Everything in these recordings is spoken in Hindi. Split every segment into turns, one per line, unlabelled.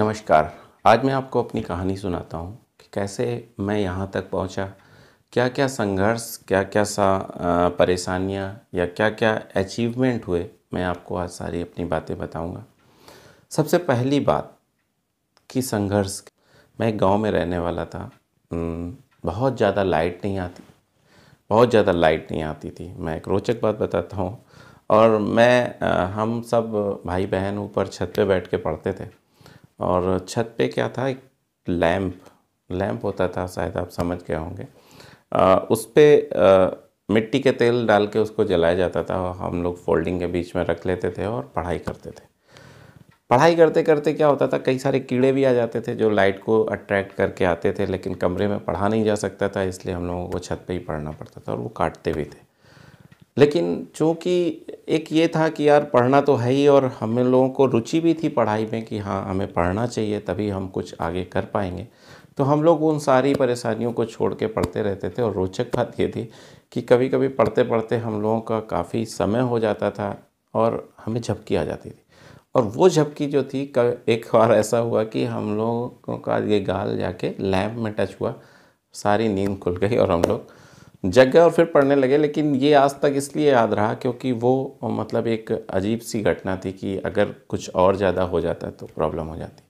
नमस्कार। आज मैं आपको अपनी कहानी सुनाता हूँ कि कैसे मैं यहाँ तक पहुँचा। क्या क्या संघर्ष क्या क्या सा परेशानियाँ या क्या क्या अचीवमेंट हुए, मैं आपको आज सारी अपनी बातें बताऊँगा। सबसे पहली बात कि संघर्ष। मैं गाँव में रहने वाला था। बहुत ज़्यादा लाइट नहीं आती। बहुत ज़्यादा लाइट नहीं आती थी। मैं एक रोचक बात बताता हूँ। और मैं हम सब भाई बहन ऊपर छत पे बैठ के पढ़ते थे। और छत पे क्या था? एक लैम्प लैम्प होता था, शायद आप समझ गए होंगे। उस पर मिट्टी के तेल डाल के उसको जलाया जाता था हम लोग फोल्डिंग के बीच में रख लेते थे और पढ़ाई करते थे। पढ़ाई करते करते क्या होता था? कई सारे कीड़े भी आ जाते थे जो लाइट को अट्रैक्ट करके आते थे, लेकिन कमरे में पढ़ा नहीं जा सकता था, इसलिए हम लोगों को छत पे ही पढ़ना पड़ता था और वो काटते भी थे। लेकिन चूँकि एक ये था कि यार पढ़ना तो है ही और हम लोगों को रुचि भी थी पढ़ाई में कि हाँ हमें पढ़ना चाहिए, तभी हम कुछ आगे कर पाएँगे। तो हम लोग उन सारी परेशानियों को छोड़ के पढ़ते रहते थे और रोचक बात ये थी कि कभी कभी पढ़ते पढ़ते हम लोगों का काफ़ी समय हो जाता था और हमें झपकी आ जाती थी। और वो झपकी जो थी एक बार ऐसा हुआ कि हम लोगों का ये गाल जाके लैम्प में टच हुआ, सारी नींद खुल गई और हम लोग जग गए और फिर पढ़ने लगे, लेकिन ये आज तक इसलिए याद रहा क्योंकि वो मतलब एक अजीब सी घटना थी कि अगर कुछ और ज़्यादा हो जाता तो प्रॉब्लम हो जाती।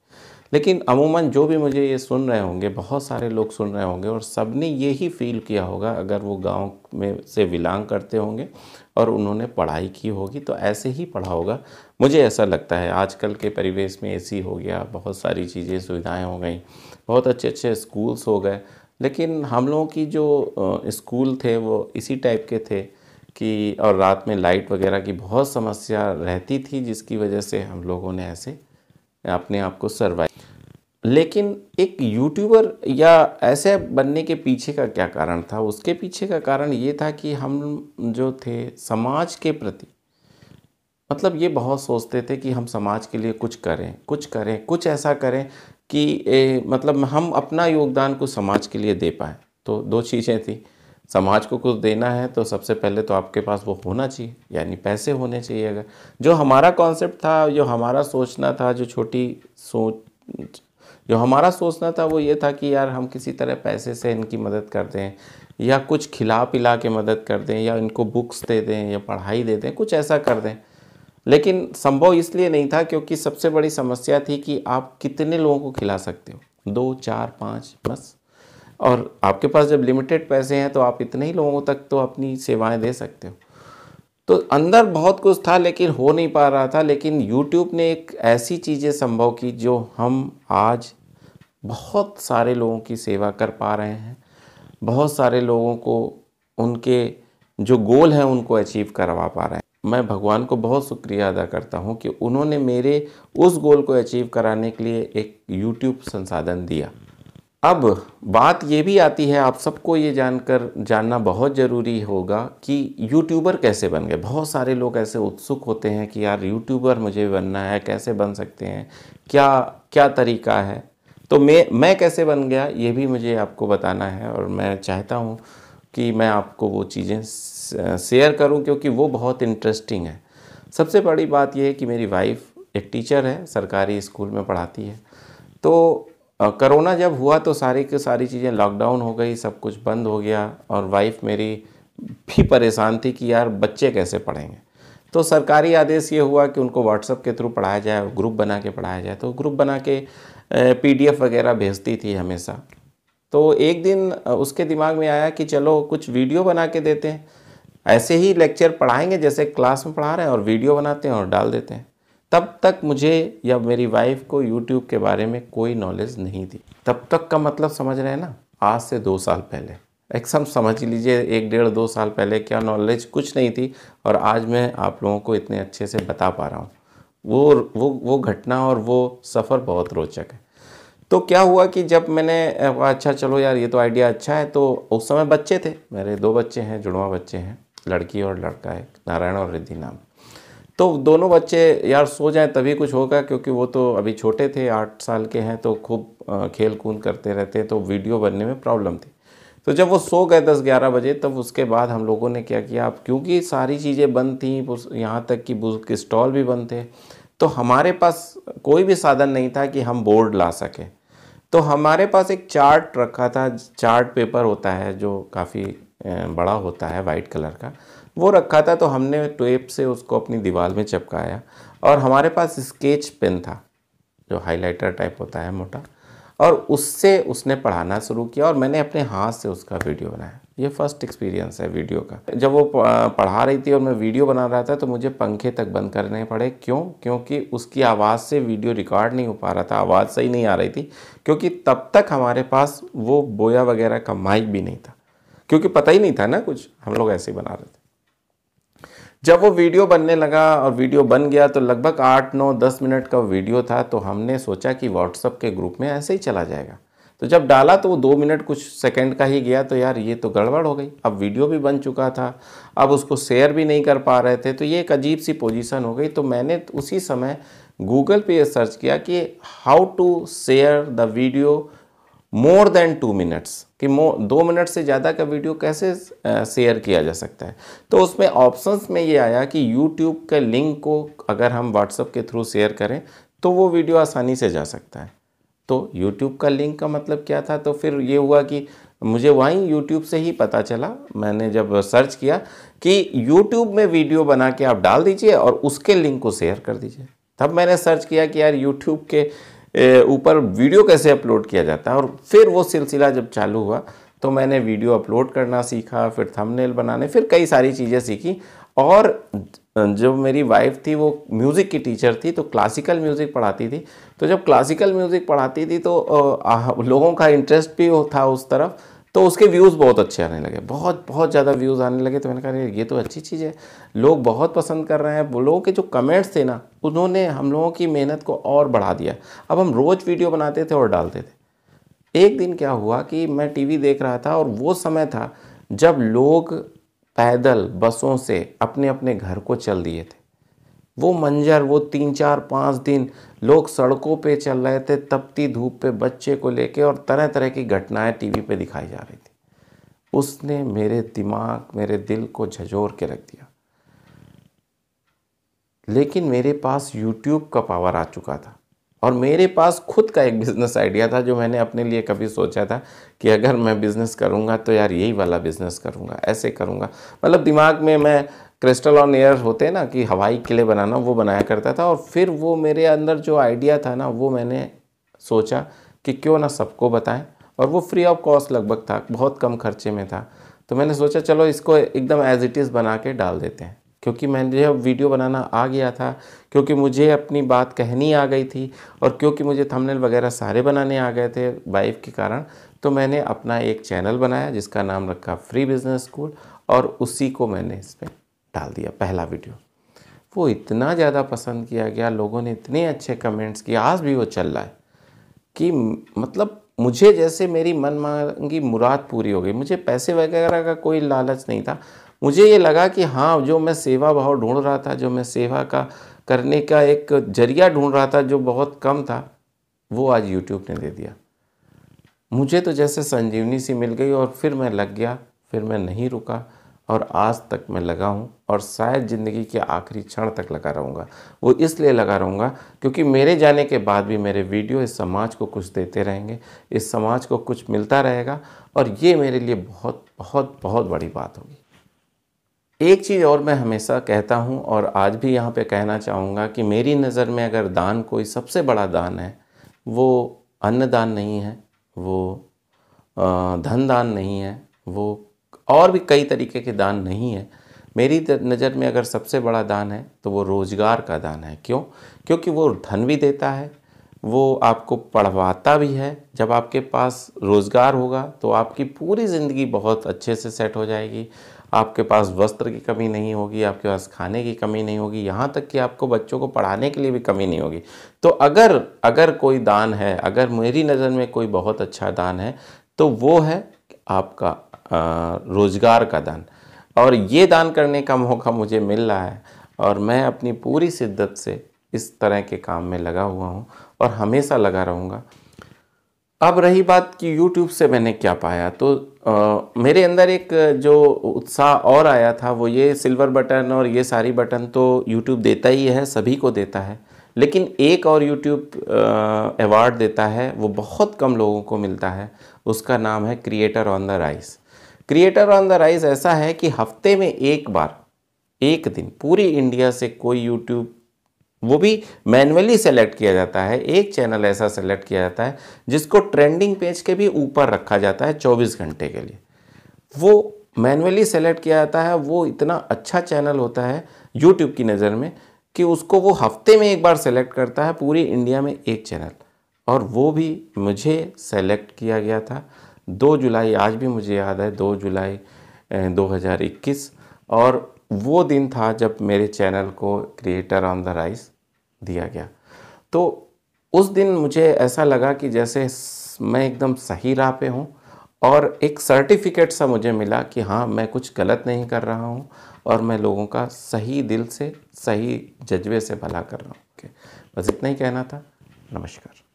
लेकिन अमूमन जो भी मुझे ये सुन रहे होंगे, बहुत सारे लोग सुन रहे होंगे और सबने ये ही फील किया होगा अगर वो गाँव में से बिलोंग करते होंगे और उन्होंने पढ़ाई की होगी तो ऐसे ही पढ़ा होगा। मुझे ऐसा लगता है, आजकल के परिवेश में एसी हो गया, बहुत सारी चीज़ें, सुविधाएँ हो गई, बहुत अच्छे अच्छे स्कूल्स हो गए लेकिन हम लोगों की जो स्कूल थे वो इसी टाइप के थे कि, और रात में लाइट वगैरह की बहुत समस्या रहती थी जिसकी वजह से हम लोगों ने ऐसे अपने आप को सर्वाइव लेकिन एक यूट्यूबर या ऐसे बनने के पीछे का क्या कारण था? उसके पीछे का कारण ये था कि हम जो थे समाज के प्रति मतलब ये बहुत सोचते थे कि हम समाज के लिए कुछ करें कुछ करें, कुछ ऐसा करें कि ए, मतलब हम अपना योगदान को समाज के लिए दे पाएँ। तो दो चीज़ें थी। समाज को कुछ देना है तो सबसे पहले तो आपके पास वो होना चाहिए यानी पैसे होने चाहिए अगर। जो हमारा कॉन्सेप्ट था जो हमारा सोचना था जो छोटी सोच जो हमारा सोचना था वो ये था कि यार हम किसी तरह पैसे से इनकी मदद कर दें या कुछ खिला पिला के मदद कर दें या इनको बुक्स दे दें या पढ़ाई दे दें कुछ ऐसा कर दें। लेकिन संभव इसलिए नहीं था क्योंकि सबसे बड़ी समस्या थी कि आप कितने लोगों को खिला सकते हो। दो, चार, पाँच, बस। और आपके पास जब लिमिटेड पैसे हैं तो आप इतने ही लोगों तक तो अपनी सेवाएँ दे सकते हो। तो अंदर बहुत कुछ था, लेकिन हो नहीं पा रहा था। लेकिन YouTube ने एक ऐसी चीज़ें संभव की जो हम आज बहुत सारे लोगों की सेवा कर पा रहे हैं। बहुत सारे लोगों को उनके जो गोल हैं, उनको अचीव करवा पा रहे हैं। मैं भगवान को बहुत शुक्रिया अदा करता हूँ कि उन्होंने मेरे उस गोल को अचीव कराने के लिए एक यूट्यूब संसाधन दिया। अब बात ये भी आती है, आप सबको ये जानकर, जानना बहुत ज़रूरी होगा कि यूट्यूबर कैसे बन गए। बहुत सारे लोग ऐसे उत्सुक होते हैं कि यार यूट्यूबर मुझे बनना है, कैसे बन सकते हैं, क्या क्या तरीका है? तो मैं मैं कैसे बन गया, ये भी मुझे आपको बताना है और मैं चाहता हूँ कि मैं आपको वो चीज़ें शेयर करूँ क्योंकि वो बहुत इंटरेस्टिंग है। सबसे बड़ी बात यह है कि मेरी वाइफ एक टीचर है, सरकारी स्कूल में पढ़ाती है। तो करोना जब हुआ तो सारी की, सारी चीज़ें लॉकडाउन हो गई, सब कुछ बंद हो गया और वाइफ मेरी भी परेशान थी कि यार बच्चे कैसे पढ़ेंगे। तो सरकारी आदेश ये हुआ कि उनको व्हाट्सअप के थ्रू पढ़ाया जाए ग्रुप बना के पढ़ाया जाए। तो ग्रुप बना के पीडीएफ वगैरह भेजती थी हमेशा। तो एक दिन उसके दिमाग में आया कि चलो कुछ वीडियो बना के देते हैं। ऐसे ही लेक्चर पढ़ाएँगे जैसे क्लास में पढ़ा रहे हैं और वीडियो बनाते हैं और डाल देते हैं। तब तक मुझे या मेरी वाइफ को यूट्यूब के बारे में कोई नॉलेज नहीं थी। तब तक का मतलब समझ रहे हैं ना? आज से दो साल पहले। एकदम समझ लीजिए, एक डेढ़ दो साल पहले क्या नॉलेज कुछ नहीं थी और आज मैं आप लोगों को इतने अच्छे से बता पा रहा हूँ। वो वो वो घटना और वो सफ़र बहुत रोचक है। तो क्या हुआ कि जब मैंने अच्छा चलो यार ये तो आइडिया अच्छा है तो उस समय बच्चे थे। मेरे दो बच्चे हैं, जुड़वा बच्चे हैं, लड़की और लड़का है नारायण और रिद्धि नाम। तो दोनों बच्चे यार सो जाएँ तभी कुछ होगा, क्योंकि वो तो अभी छोटे थे, आठ साल के हैं तो खूब खेल कूद करते रहते हैं तो वीडियो बनने में प्रॉब्लम थी। तो जब वो सो गए दस ग्यारह बजे, तब उसके बाद हम लोगों ने क्या किया, अब क्योंकि सारी चीज़ें बंद थी यहाँ तक कि बुक स्टॉल भी बंद थे तो हमारे पास कोई भी साधन नहीं था कि हम बोर्ड ला सकें। तो हमारे पास एक चार्ट रखा था, चार्ट पेपर होता है जो काफ़ी बड़ा होता है वाइट कलर का। वो रखा था तो हमने टेप से उसको अपनी दीवार में चिपकाया और हमारे पास स्केच पेन था, जो हाइलाइटर टाइप होता है मोटा। और उससे उसने पढ़ाना शुरू किया और मैंने अपने हाथ से उसका वीडियो बनाया। ये फ़र्स्ट एक्सपीरियंस है वीडियो का। जब वो पढ़ा रही थी और मैं वीडियो बना रहा था तो मुझे पंखे तक बंद करने पड़े। क्यों? क्योंकि उसकी आवाज़ से वीडियो रिकॉर्ड नहीं हो पा रहा था, आवाज़ सही नहीं आ रही थी, क्योंकि तब तक हमारे पास वो बोया वगैरह का माइक भी नहीं था। क्योंकि पता ही नहीं था ना कुछ, हम लोग ऐसे ही बना रहे थे। जब वो वीडियो बनने लगा और वीडियो बन गया तो लगभग आठ, नौ, दस मिनट का वीडियो था तो हमने सोचा कि व्हाट्सअप के ग्रुप में ऐसे ही चला जाएगा। तो जब डाला तो वो दो मिनट कुछ सेकंड का ही गया तो यार ये तो गड़बड़ हो गई। अब वीडियो भी बन चुका था, अब उसको शेयर भी नहीं कर पा रहे थे तो ये एक अजीब सी पोजीशन हो गई। तो मैंने उसी समय गूगल पे सर्च किया कि how to share the video more than two minutes कि मो दो मिनट से ज़्यादा का वीडियो कैसे शेयर किया जा सकता है। तो उसमें ऑप्शंस में ये आया कि यूट्यूब के लिंक को अगर हम व्हाट्सअप के थ्रू शेयर करें तो वो वीडियो आसानी से जा सकता है। तो यूट्यूब का लिंक का मतलब क्या था? तो फिर ये हुआ कि मुझे वहीं यूट्यूब से ही पता चला। मैंने जब सर्च किया कि यूट्यूब में वीडियो बना के आप डाल दीजिए और उसके लिंक को शेयर कर दीजिए। तब मैंने सर्च किया कि यार यूट्यूब के ऊपर वीडियो कैसे अपलोड किया जाता है? और फिर वो सिलसिला जब चालू हुआ तो मैंने वीडियो अपलोड करना सीखा, फिर थंबनेल बनाने, फिर कई सारी चीज़ें सीखी। और जब मेरी वाइफ थी, वो म्यूज़िक की टीचर थी तो क्लासिकल म्यूज़िक पढ़ाती थी। तो जब क्लासिकल म्यूज़िक पढ़ाती थी तो लोगों का इंटरेस्ट भी था उस तरफ़ तो उसके व्यूज़ बहुत अच्छे आने लगे। बहुत बहुत ज़्यादा व्यूज़ आने लगे तो मैंने कहा ये तो अच्छी चीज़ है। लोग बहुत पसंद कर रहे हैं। वो लोगों के जो कमेंट्स थे ना, उन्होंने हम लोगों की मेहनत को और बढ़ा दिया। अब हम रोज़ वीडियो बनाते थे और डालते थे। एक दिन क्या हुआ कि मैं टीवी देख रहा था और वो समय था जब लोग पैदल बसों से अपने अपने घर को चल दिए थे। वो मंजर, वो तीन चार पाँच दिन लोग सड़कों पे चल रहे थे, तपती धूप पे बच्चे को लेके और तरह तरह की घटनाएँ टीवी पे दिखाई जा रही थी। उसने मेरे दिमाग, मेरे दिल को झजोर के रख दिया। लेकिन मेरे पास यूट्यूब का पावर आ चुका था। और मेरे पास खुद का एक बिज़नेस आइडिया था जो मैंने अपने लिए कभी सोचा था कि अगर मैं बिज़नेस करूँगा तो यार यही वाला बिज़नेस करूँगा, ऐसे करूँगा। मतलब दिमाग में मैं क्रिस्टल ऑन एयर होते ना कि हवाई किले बनाना, वो बनाया करता था और फिर वो मेरे अंदर जो आइडिया था ना, वो मैंने सोचा कि क्यों ना सबको बताएँ। और वो फ्री ऑफ़ कॉस्ट लगभग था, बहुत कम खर्चे में था। तो मैंने सोचा चलो इसको एकदम एज इट इज़ बना के डाल देते हैं। क्योंकि मैंने वीडियो बनाना आ गया था, क्योंकि मुझे अपनी बात कहनी आ गई थी और क्योंकि मुझे थंबनेल वगैरह सारे बनाने आ गए थे वाइफ के कारण तो मैंने अपना एक चैनल बनाया जिसका नाम रखा फ्री बिज़नेस स्कूल और उसी को मैंने इसमें डाल दिया पहला वीडियो वो इतना ज़्यादा पसंद किया गया, लोगों ने इतने अच्छे कमेंट्स किए, आज भी वो चल रहा है कि मतलब मुझे जैसे मेरी मन मांगी मुराद पूरी हो गई। मुझे पैसे वगैरह का कोई लालच नहीं था। मुझे ये लगा कि हाँ जो मैं सेवा भाव ढूंढ रहा था, जो मैं सेवा का करने का एक ज़रिया ढूंढ रहा था, जो बहुत कम था, वो आज यूट्यूब ने दे दिया। मुझे तो जैसे संजीवनी सी मिल गई और फिर मैं लग गया, फिर मैं नहीं रुका और आज तक मैं लगा हूँ और शायद ज़िंदगी के आखिरी क्षण तक लगा रहूँगा। वो इसलिए लगा रहूँगा क्योंकि मेरे जाने के बाद भी मेरे वीडियो इस समाज को कुछ देते रहेंगे, इस समाज को कुछ मिलता रहेगा और ये मेरे लिए बहुत बहुत बहुत बड़ी बात होगी। एक चीज़ और मैं हमेशा कहता हूँ और आज भी यहाँ पे कहना चाहूँगा कि मेरी नज़र में अगर दान कोई सबसे बड़ा दान है, वो अन्नदान नहीं है, वो धन दान नहीं है, वो और भी कई तरीके के दान नहीं है। मेरी नज़र में अगर सबसे बड़ा दान है तो वो रोज़गार का दान है। क्यों? क्योंकि वो धन भी देता है, वो आपको पढ़वाता भी है। जब आपके पास रोज़गार होगा तो आपकी पूरी ज़िंदगी बहुत अच्छे से सेट हो जाएगी। आपके पास वस्त्र की कमी नहीं होगी, आपके पास खाने की कमी नहीं होगी, यहाँ तक कि आपको बच्चों को पढ़ाने के लिए भी कमी नहीं होगी। तो अगर अगर कोई दान है, अगर मेरी नज़र में कोई बहुत अच्छा दान है तो वो है आपका रोज़गार का दान। और ये दान करने का मौका मुझे मिल रहा है और मैं अपनी पूरी शिद्दत से इस तरह के काम में लगा हुआ हूँ और हमेशा लगा रहूँगा। अब रही बात कि यूट्यूब से मैंने क्या पाया? तो आ, मेरे अंदर एक जो उत्साह और आया था वो ये सिल्वर बटन और ये सारी बटन तो यूट्यूब देता ही है सभी को देता है। लेकिन एक और यूट्यूब अवार्ड देता है वो बहुत कम लोगों को मिलता है। उसका नाम है creator on the rise creator on the rise ऐसा है कि हफ़्ते में एक बार एक दिन पूरी इंडिया से कोई यूट्यूब वो भी मैनुअली सेलेक्ट किया जाता है, एक चैनल ऐसा सेलेक्ट किया जाता है, जिसको ट्रेंडिंग पेज के भी ऊपर रखा जाता है 24 घंटे के लिए। वो मैनुअली सेलेक्ट किया जाता है, वो इतना अच्छा चैनल होता है यूट्यूब की नज़र में कि उसको वो हफ़्ते में एक बार सेलेक्ट करता है पूरी इंडिया में एक चैनल। और वो भी मुझे सेलेक्ट किया गया था, दो जुलाई, आज भी मुझे याद है, दो जुलाई 2021 और वो दिन था जब मेरे चैनल को क्रिएटर ऑन द राइस दिया गया। तो उस दिन मुझे ऐसा लगा कि जैसे मैं एकदम सही राह पे हूँ और एक सर्टिफिकेट सा मुझे मिला कि हाँ मैं कुछ गलत नहीं कर रहा हूँ और मैं लोगों का सही दिल से, सही जज्बे से भला कर रहा हूँ। बस इतना ही कहना था। नमस्कार।